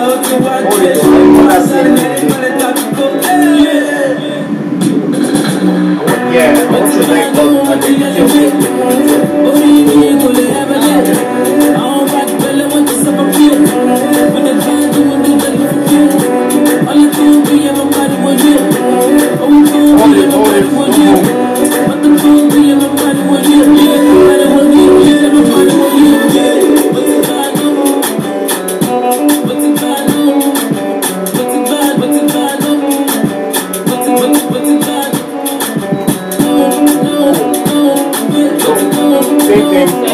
what's your name? live.